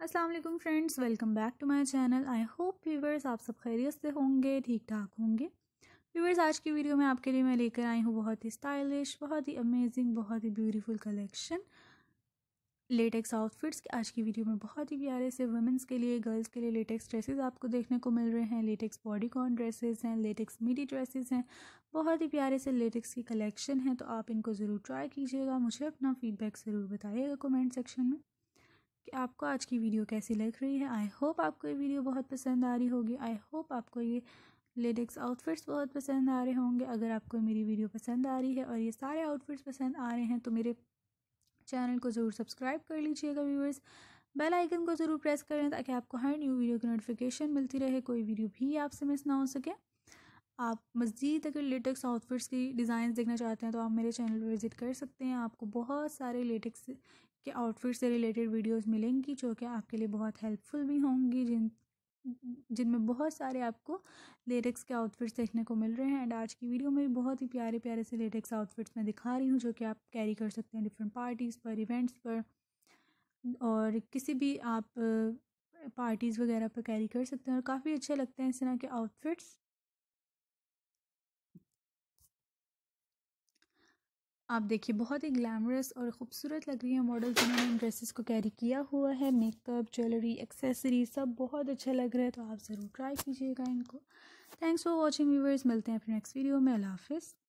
अस्सलाम वालेकुम friends, welcome back to my channel. I hope viewers आप सब खैरियत से होंगे ठीक ठाक होंगे। व्यूवर्स आज की वीडियो में आपके लिए मैं लेकर आई हूँ बहुत ही स्टाइलिश बहुत ही अमेजिंग बहुत ही ब्यूटीफुल कलेक्शन लेटेक्स आउटफिट्स आज की वीडियो में बहुत ही प्यारे से वुमेंस के लिए गर्ल्स के लिए लेटेक्स ड्रेसेस आपको देखने को मिल रहे हैं। लेटेक्स बॉडीकॉन ड्रेसेस हैं लेटेक्स मीडी ड्रेसेस हैं, बहुत ही प्यारे से लेटेक्स की कलेक्शन है तो आप इनको ज़रूर ट्राई कीजिएगा। मुझे अपना फीडबैक ज़रूर बताइएगा कमेंट सेक्शन में। कि आपको आज की वीडियो कैसी लग रही है? आई होप आपको ये वीडियो बहुत पसंद आ रही होगी। आई होप आपको ये लेटेक्स आउटफिट्स बहुत पसंद आ रहे होंगे। अगर आपको मेरी वीडियो पसंद आ रही है और ये सारे आउटफिट्स पसंद आ रहे हैं तो मेरे चैनल को ज़रूर सब्सक्राइब कर लीजिएगा व्यूवर्स बेल आइकन को ज़रूर प्रेस करें ताकि आपको हर न्यू वीडियो की नोटिफिकेशन मिलती रहे। कोई वीडियो भी आपसे मिस ना हो सके। आप मज़ीद अगर लेटेक्स आउटफिट्स की डिज़ाइन देखना चाहते हैं तो आप मेरे चैनल पर विज़िट कर सकते हैं। आपको बहुत सारे लेटेक्स के आउटफिट से रिलेटेड वीडियोस मिलेंगी, जो कि आपके लिए बहुत हेल्पफुल भी होंगी, जिन, जिनमें बहुत सारे आपको लेटेक्स के आउटफिट्स देखने को मिल रहे हैं। एंड आज की वीडियो में बहुत ही प्यारे प्यारे से लेटेक्स आउटफिट्स मैं दिखा रही हूँ, जो कि आप कैरी कर सकते हैं डिफरेंट पार्टीज़ पर इवेंट्स पर, और किसी भी आप पार्टीज़ वगैरह पर कैरी कर सकते हैं। और काफ़ी अच्छे लगते हैं इस तरह के आउटफिट्स आप देखिए, बहुत ही ग्लैमरस और ख़ूबसूरत लग रही है मॉडल्स जिन्होंने इन ड्रेसेस को कैरी किया हुआ है। मेकअप ज्वेलरी एक्सेसरी सब बहुत अच्छा लग रहा है तो आप ज़रूर ट्राई कीजिएगा इनको। थैंक्स फॉर वॉचिंग व्यूवर्स मिलते हैं फिर नेक्स्ट वीडियो में। अल्लाह हाफिज़।